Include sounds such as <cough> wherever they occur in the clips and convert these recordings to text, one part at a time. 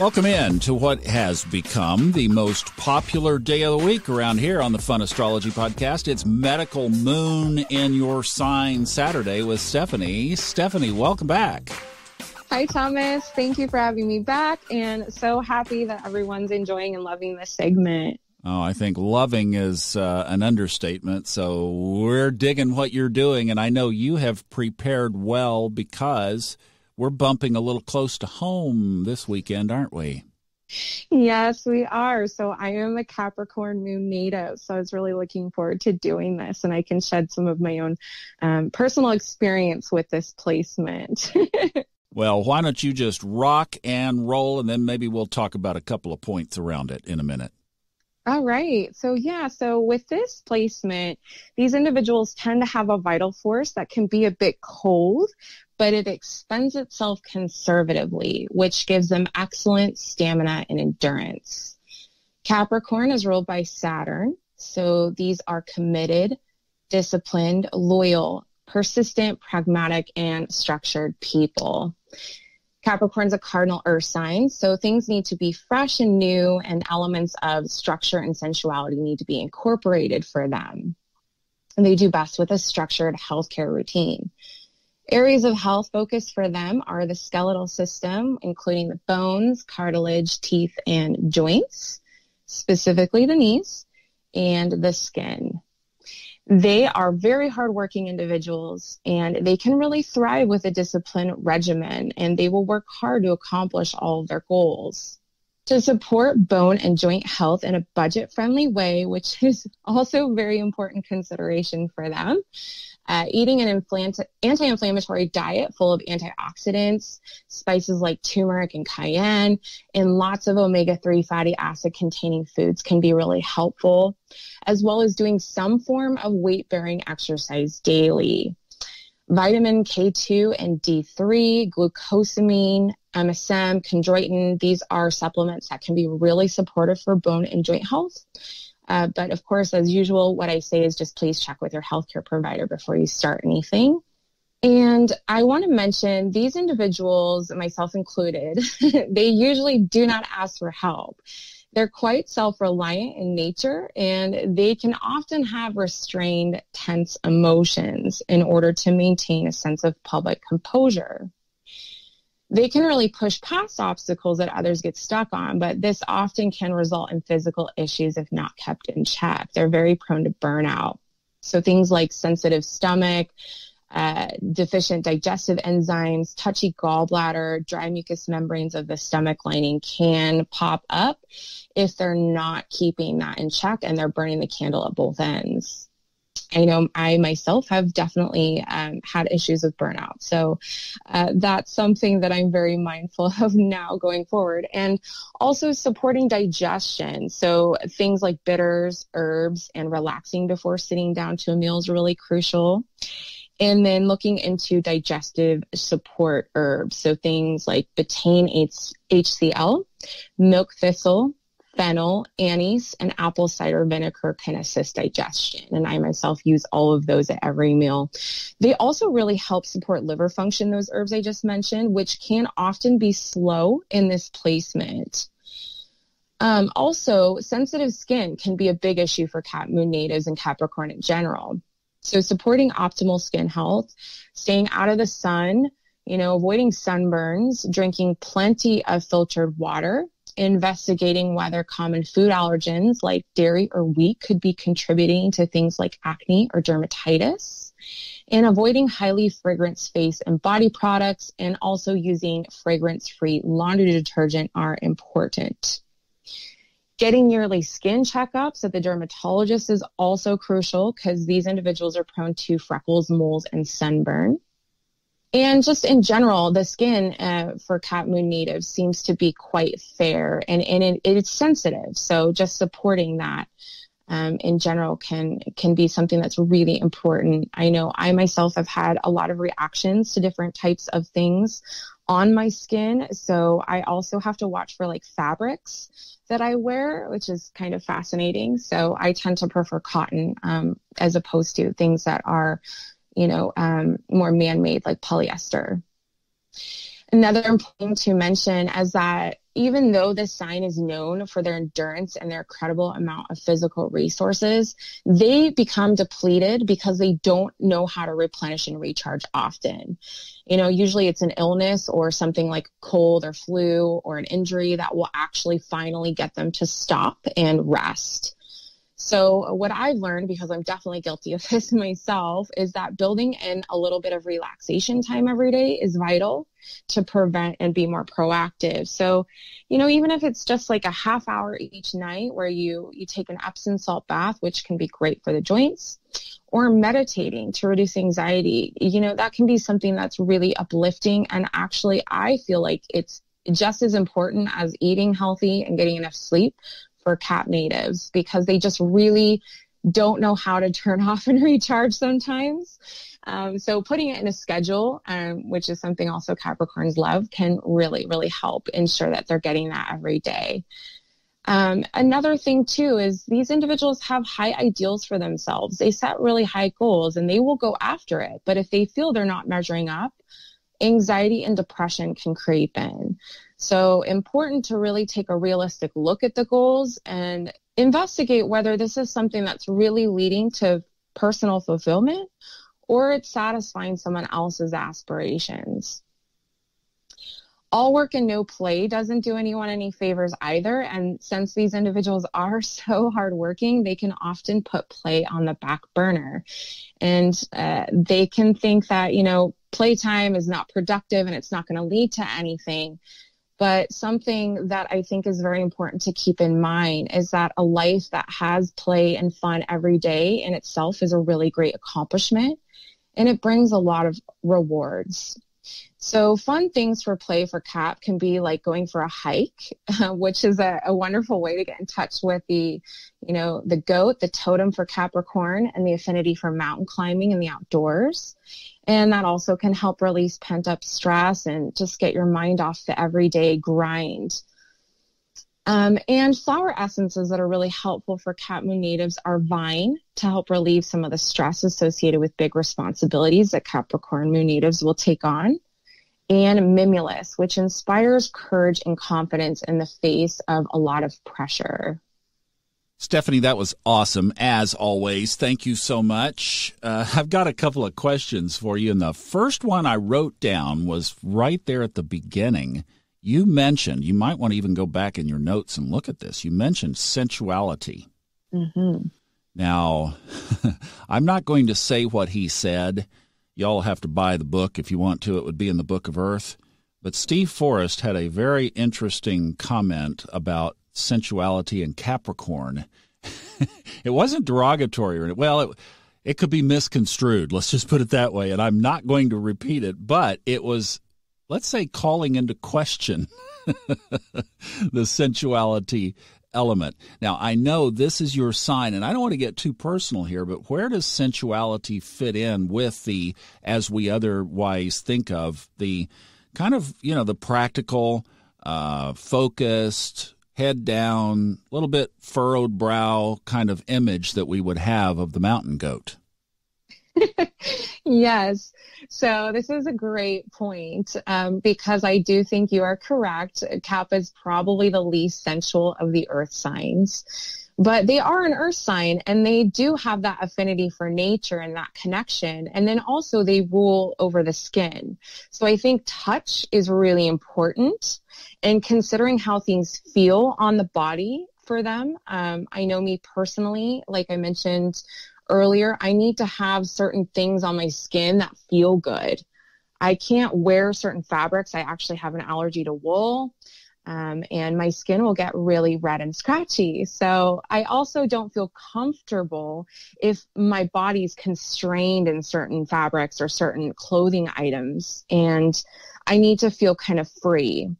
Welcome in to what has become the most popular day of the week around here on the Fun Astrology Podcast. It's Medical Moon in Your Sign Saturday with Stephanie. Stephanie, welcome back. Hi, Thomas. Thank you for having me back, and so happy that everyone's enjoying and loving this segment. Oh, I think loving is uh, an understatement. So we're digging what you're doing, and I know you have prepared well because we're bumping a little close to home this weekend, aren't we? Yes, we are. So I am a Capricorn moon native. So I was really looking forward to doing this and I can shed some of my own um, personal experience with this placement. <laughs> well, why don't you just rock and roll and then maybe we'll talk about a couple of points around it in a minute. All right. So, yeah, so with this placement, these individuals tend to have a vital force that can be a bit cold, but it expends itself conservatively, which gives them excellent stamina and endurance. Capricorn is ruled by Saturn. So, these are committed, disciplined, loyal, persistent, pragmatic, and structured people. Capricorn's a cardinal earth sign, so things need to be fresh and new, and elements of structure and sensuality need to be incorporated for them. And they do best with a structured healthcare routine. Areas of health focus for them are the skeletal system, including the bones, cartilage, teeth, and joints, specifically the knees, and the skin they are very hardworking individuals and they can really thrive with a disciplined regimen and they will work hard to accomplish all of their goals. To support bone and joint health in a budget friendly way, which is also a very important consideration for them, uh, eating an anti-inflammatory diet full of antioxidants, spices like turmeric and cayenne, and lots of omega-3 fatty acid containing foods can be really helpful, as well as doing some form of weight-bearing exercise daily. Vitamin K2 and D3, glucosamine, MSM, chondroitin, these are supplements that can be really supportive for bone and joint health. Uh, but of course, as usual, what I say is just please check with your healthcare provider before you start anything. And I want to mention these individuals, myself included, <laughs> they usually do not ask for help. They're quite self reliant in nature and they can often have restrained, tense emotions in order to maintain a sense of public composure they can really push past obstacles that others get stuck on, but this often can result in physical issues if not kept in check. They're very prone to burnout. So things like sensitive stomach, uh, deficient digestive enzymes, touchy gallbladder, dry mucous membranes of the stomach lining can pop up if they're not keeping that in check and they're burning the candle at both ends. I know I myself have definitely um, had issues with burnout. So uh, that's something that I'm very mindful <laughs> of now going forward. And also supporting digestion. So things like bitters, herbs, and relaxing before sitting down to a meal is really crucial. And then looking into digestive support herbs. So things like betaine HCl, milk thistle, fennel, anise, and apple cider vinegar can assist digestion. And I myself use all of those at every meal. They also really help support liver function, those herbs I just mentioned, which can often be slow in this placement. Um, also, sensitive skin can be a big issue for Cap Moon natives and Capricorn in general. So supporting optimal skin health, staying out of the sun, you know, avoiding sunburns, drinking plenty of filtered water, investigating whether common food allergens like dairy or wheat could be contributing to things like acne or dermatitis, and avoiding highly fragrance face and body products, and also using fragrance free laundry detergent are important. Getting yearly skin checkups at the dermatologist is also crucial because these individuals are prone to freckles, moles, and sunburn. And just in general, the skin uh, for Cap Moon natives seems to be quite fair and, and it, it's sensitive. So just supporting that um, in general can can be something that's really important. I know I myself have had a lot of reactions to different types of things on my skin, so I also have to watch for like fabrics that I wear, which is kind of fascinating. So I tend to prefer cotton um, as opposed to things that are you know, um, more man-made like polyester. Another important to mention is that even though this sign is known for their endurance and their incredible amount of physical resources, they become depleted because they don't know how to replenish and recharge often. You know, usually it's an illness or something like cold or flu or an injury that will actually finally get them to stop and rest. So what I've learned, because I'm definitely guilty of <laughs> this myself, is that building in a little bit of relaxation time every day is vital to prevent and be more proactive. So, you know, even if it's just like a half hour each night where you you take an Epsom salt bath, which can be great for the joints, or meditating to reduce anxiety, you know, that can be something that's really uplifting and actually I feel like it's just as important as eating healthy and getting enough sleep for cap natives because they just really don't know how to turn <laughs> off and recharge sometimes. Um, so putting it in a schedule, um, which is something also Capricorns love, can really, really help ensure that they're getting that every day. Um, another thing too is these individuals have high ideals for themselves. They set really high goals and they will go after it. But if they feel they're not measuring up, anxiety and depression can creep in. So important to really take a realistic look at the goals and investigate whether this is something that's really leading to personal fulfillment or it's satisfying someone else's aspirations. All work and no play doesn't do anyone any favors either. And since these individuals are <laughs> so hardworking, they can often put play on the back burner. And uh, they can think that, you know, playtime is not productive and it's not going to lead to anything. But something that I think is very important to keep in mind is that a life that has play and fun every day in itself is a really great accomplishment and it brings a lot of rewards. So fun things for play for CAP can be like going for a hike, <laughs> which is a, a, wonderful way to get in touch with the, you know, the goat, the totem for Capricorn and the affinity for mountain climbing and the outdoors. And that also can help release pent up stress and just get your mind off the everyday grind. Um, and flower essences that are really helpful for Cap Moon natives are vine to help relieve some of the stress associated with big responsibilities that Capricorn Moon natives will take on and Mimulus, which inspires courage and confidence in the face of a lot of pressure. Stephanie, that was awesome as always. Thank you so much. Uh, I've got a couple of questions for you. And the first one I wrote down was right there at the beginning. You mentioned, you might want to even go back in your notes and look at this. You mentioned sensuality. Mm-hmm. Now, <laughs> I'm not going to say what he said Y'all have to buy the book if you want to. It would be in the Book of Earth. But Steve Forrest had a very interesting comment about sensuality and Capricorn. <laughs> it wasn't derogatory. Or well, it, it could be misconstrued. Let's just put it that way. And I'm not going to repeat it, but it was, let's say, calling into question <laughs> the sensuality element. Now, I know this is your sign, and I don't want to get too personal here, but where does sensuality fit in with the, as we otherwise think of, the kind of, you know, the practical, uh, focused, head down, a little bit furrowed brow kind of image that we would have of the mountain goat? <laughs> yes. So this is a great point um, because I do think you are correct. Cap is probably the least sensual of the earth signs, but they are an earth sign and they do have that affinity for nature and that connection. And then also they rule over the skin. So I think touch is really important and considering how things feel on the body for them. Um, I know me personally, like I mentioned earlier, I need to have certain things on my skin that feel good. I can't wear certain fabrics. I actually have an allergy to wool. Um, and my skin will get really red and scratchy. So I also don't feel comfortable if my body's constrained in certain fabrics or certain clothing items. And I need to feel kind of free.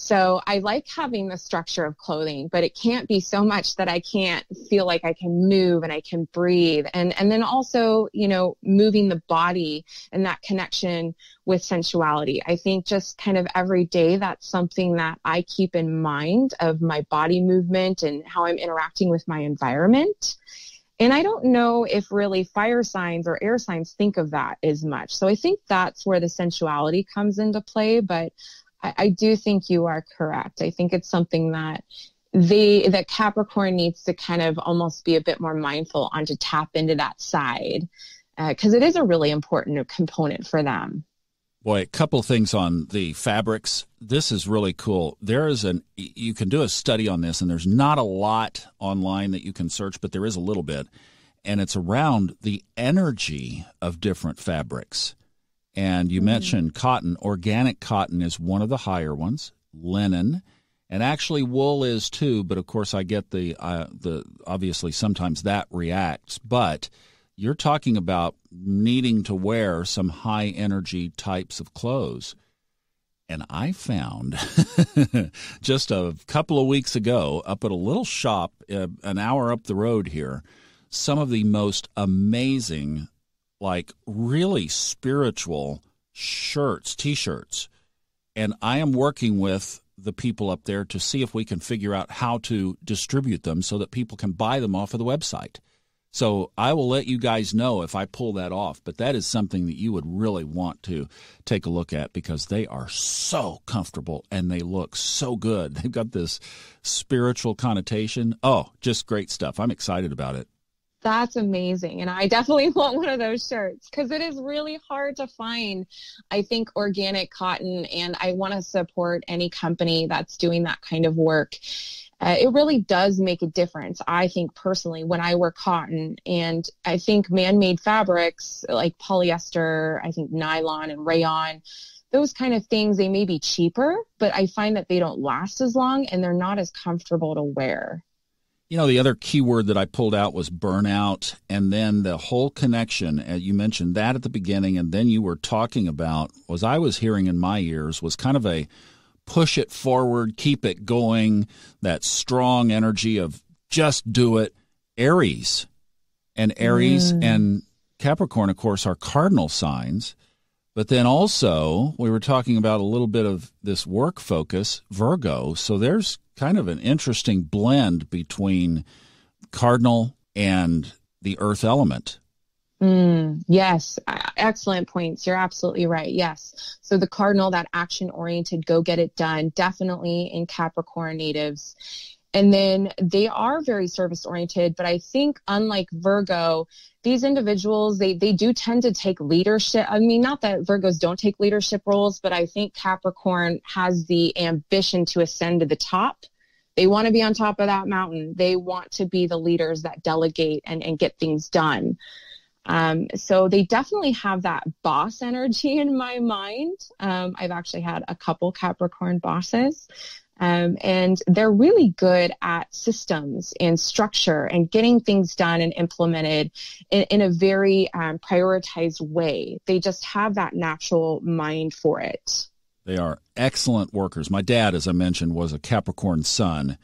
So I like having the structure of clothing, but it can't be so much that I can't feel like I can move and I can breathe. And, and then also, you know, moving the body and that connection with sensuality. I think just kind of every day, that's something that I keep in mind of my body movement and how I'm interacting with my environment. And I don't know if really fire signs or air signs think of that as much. So I think that's where the sensuality comes into play. But I, I do think you are correct. I think it's something that they that Capricorn needs to kind of almost be a bit more mindful on to tap into that side because uh, it is a really important component for them. Boy, a couple things on the fabrics. This is really cool. There is an you can do a study on this, and there's not a lot online that you can search, but there is a little bit, and it's around the energy of different fabrics. And you mm-hmm. mentioned cotton. Organic cotton is one of the higher ones. Linen, and actually wool is too. But of course, I get the uh, the obviously sometimes that reacts, but you're talking about needing to wear some high energy types of clothes. And I found <laughs> just a couple of weeks ago up at a little shop uh, an hour up the road here some of the most amazing, like really spiritual shirts, t shirts. And I am working with the people up there to see if we can figure out how to distribute them so that people can buy them off of the website. So I will let you guys know if I pull that off, but that is something that you would really want to take a look at because they are so comfortable and they look so good. <laughs> They've got this spiritual connotation. Oh, just great stuff. I'm excited about it. That's amazing. And I definitely <laughs> want one of those shirts because it is really hard to find, I think, organic cotton. And I want to support any company that's doing that kind of work uh, it really does make a difference. I think personally when I wear cotton and I think man-made fabrics like polyester, I think nylon and rayon, those kind of things, they may be cheaper, but I find that they don't last as long and they're not as comfortable to wear. You know, the other keyword that I pulled out was burnout, and then the whole connection. Uh, you mentioned that at the beginning, and then you were talking about, was I was hearing in my ears, was kind of a push it forward, keep it going, that strong energy of just do it. Aries and Aries mm. and Capricorn, of course, are cardinal signs. But then also, we were talking about a little bit of this work focus, Virgo. So there's kind of an interesting blend between cardinal and the earth element. Mm, yes, excellent points. You're absolutely right. Yes. So the cardinal, that action oriented, go get it done, definitely in Capricorn natives. And then they are very service oriented, but I think unlike Virgo, these individuals, they, they do tend to take leadership. I mean, not that Virgos don't take leadership roles, but I think Capricorn has the ambition to ascend to the top. They want to be on top of that mountain. They want to be the leaders that delegate and, and get things done. Um, so they definitely have that boss energy in my mind. Um, I've actually had a couple Capricorn bosses. Um, and they're really good at systems and structure and getting things done and implemented in, in a very um, prioritized way. They just have that natural mind for it. They are excellent workers. My dad, as I mentioned, was a Capricorn sun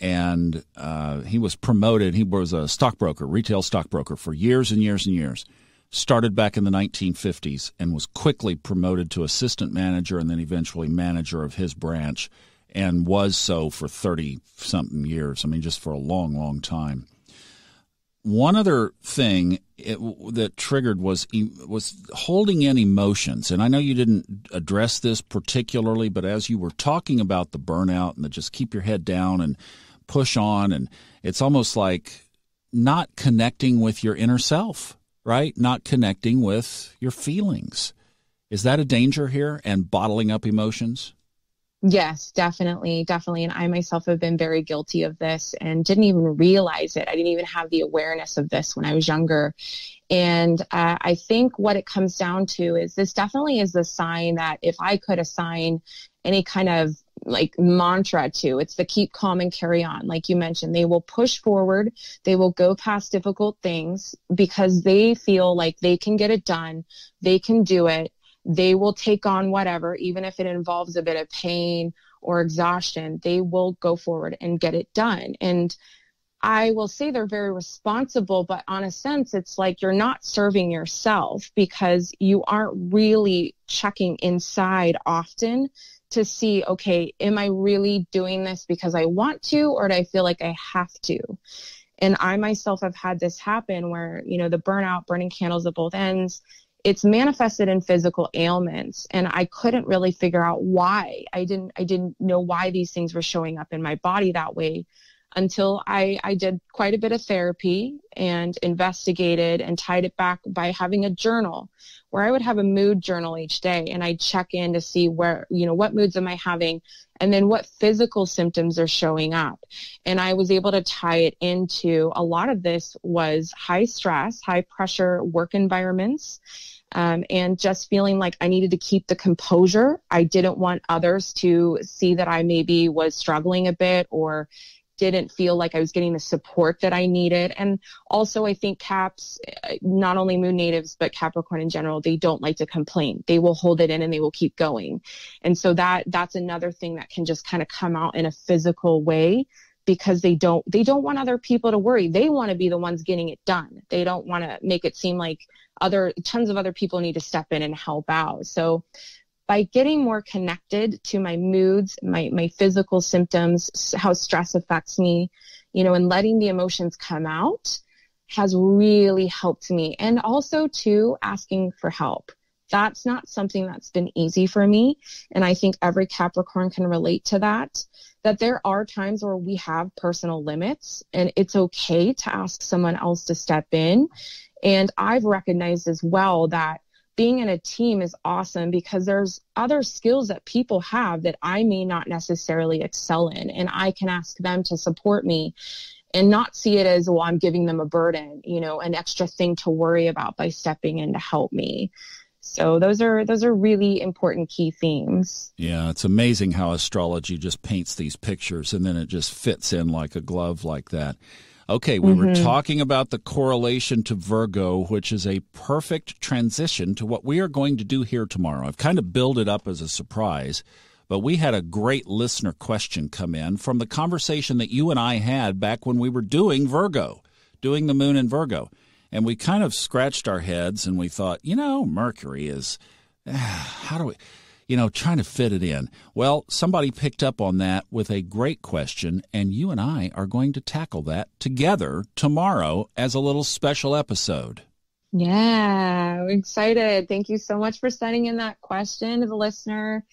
and uh, he was promoted. He was a stockbroker, retail stockbroker for years and years and years. Started back in the 1950s and was quickly promoted to assistant manager and then eventually manager of his branch and was so for 30 something years. I mean, just for a long, long time. One other thing it, that triggered was was holding in emotions, and I know you didn't address this particularly, but as you were talking about the burnout and the just keep your head down and push on and it's almost like not connecting with your inner self, right? Not connecting with your feelings. Is that a danger here and bottling up emotions? Yes, definitely, definitely. And I myself have been very guilty of this and didn't even realize it. I didn't even have the awareness of this when I was younger. And uh, I think what it comes down to is this definitely is the sign that if I could assign any kind of like mantra to. It's the keep calm and carry on. Like you mentioned, they will push forward. They will go past difficult things because they feel like they can get it done. They can do it. They will take on whatever, even if it involves a bit of pain or exhaustion, they will go forward and get it done. And I will say they're very responsible, but on a sense, it's like you're not serving yourself because you aren't really checking inside often to see, okay, am I really doing this because I want to, or do I feel like I have to? And I myself have had this happen where, you know, the burnout, burning candles at both ends, it's manifested in physical ailments and I couldn't really figure out why. I didn't I didn't know why these things were showing up in my body that way until I, I did quite a bit of therapy and investigated and tied it back by having a journal where I would have a mood journal each day and I'd check in to see where, you know, what moods am I having and then what physical symptoms are showing up. And I was able to tie it into a lot of this was high stress, high pressure work environments. Um, and just feeling like I needed to keep the composure. I didn't want others to see that I maybe was struggling a bit or didn't feel like I was getting the support that I needed. And also, I think Caps, not only Moon natives, but Capricorn in general, they don't like to complain. They will hold it in and they will keep going. And so that, that's another thing that can just kind of come out in a physical way because they don't, they don't want other people to worry. They want to be the ones getting it done. They don't want to make it seem like other, tons of other people need to step in and help out. So by getting more connected to my moods, my, my physical symptoms, how stress affects me, you know, and letting the emotions come out has really helped me. And also too, asking for help. That's not something that's been easy for me. And I think every Capricorn can relate to that, that there are times where we have personal limits and it's okay to ask someone else to step in. And I've recognized as well that being in a team is awesome because there's other skills that people have that I may not necessarily excel in. And I can ask them to support me and not see it as, well, I'm giving them a burden, you know, an extra thing to worry about by stepping in to help me. So those are those are really important key themes. Yeah, it's amazing how astrology just paints these pictures and then it just fits in like a glove like that. Okay, we mm-hmm. were talking about the correlation to Virgo, which is a perfect transition to what we are going to do here tomorrow. I've kind of built it up as a surprise, but we had a great listener question come in from the conversation that you and I had back when we were doing Virgo, doing the moon in Virgo. And we kind of scratched our heads and we thought, you know, Mercury is, <sighs> how do we you know, trying to fit it in. Well, somebody picked up on that with a great question, and you and I are going to tackle that together tomorrow as a little special episode. Yeah, excited. Thank you so much for sending in that question to the listener.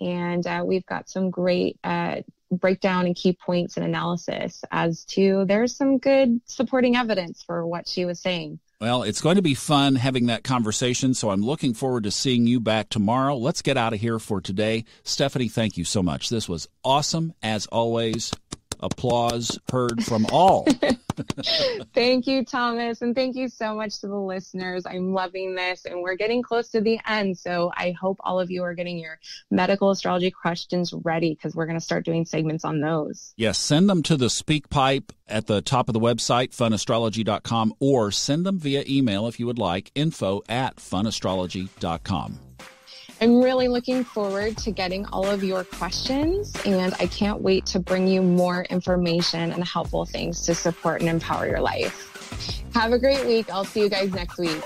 And uh, we've got some great uh, breakdown and key points and analysis as to there's some good supporting evidence for what she was saying. Well, it's going to be fun having that conversation, so I'm looking forward to seeing you back tomorrow. Let's get out of here for today. Stephanie, thank you so much. This was awesome, as always. Applause heard from all. <laughs> thank you, Thomas. And thank you so much to the listeners. I'm loving this and we're getting close to the end. So I hope all of you are getting your medical astrology questions ready because we're going to start doing segments on those. Yes, send them to the SpeakPipe at the top of the website, funastrology.com, or send them via email if you would like, info at funastrology.com. I'm really looking forward to getting all of your questions, and I can't wait to bring you more information and helpful things to support and empower your life. Have a great week. I'll see you guys next week.